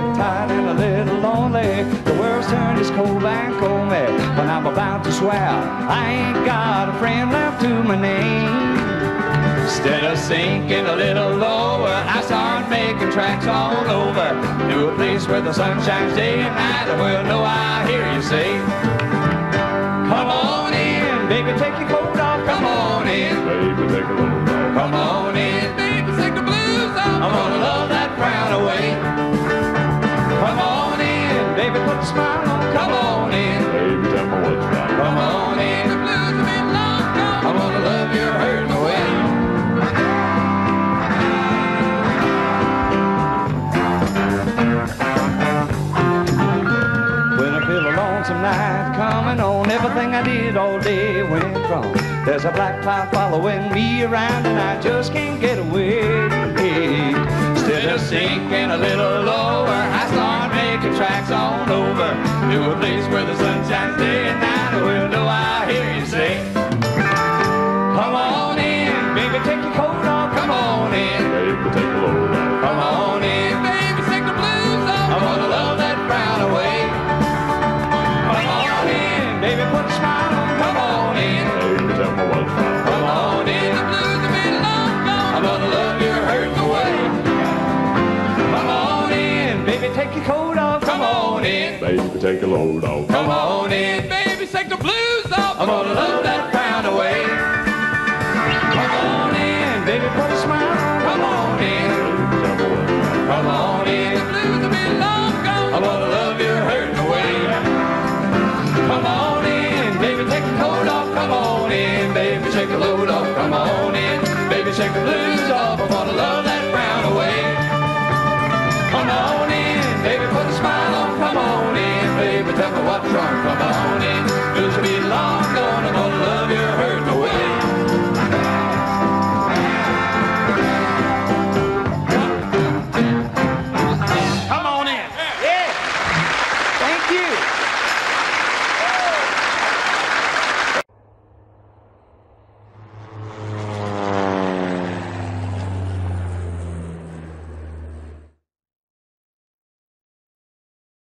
get tired and a little lonely. The world's turned its cold and cold me. When I'm about to swear, I ain't got a friend left to my name. Instead of sinking a little lower, I start making tracks all over. To a place where the sun shines day and night, I will know I hear you say. Come on in, baby, take your coat off. Come on in, baby, take a little everything I did all day went wrong. There's a black cloud following me around, and I just can't get away. Instead of sinking a little lower, I start making tracks on over to a place where the sun shines day and night. Well, know I hear you say, Come on in, baby, take your coat off. Come on in. Baby, take a load in, Baby, take a load off. come on in, baby, take the blues off. I'm gonna love that frown away. Come on in, baby, put a smile. Come on in. Baby, tell me. Come on in. The blues have been long gone. I wanna love your hurting away. Come on in, baby, take the coat off. Come on in, baby, shake the load off. Come on in, baby, shake the blues On in,